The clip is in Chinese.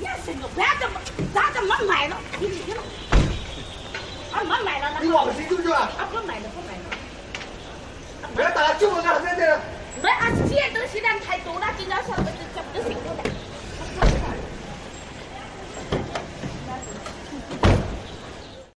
别生，别这么，咱这么买了，你你了，俺没买了，你往谁就去啊？俺不买了，不买了。别打救我干啥在？没，俺现在东西咱太多了，今天上。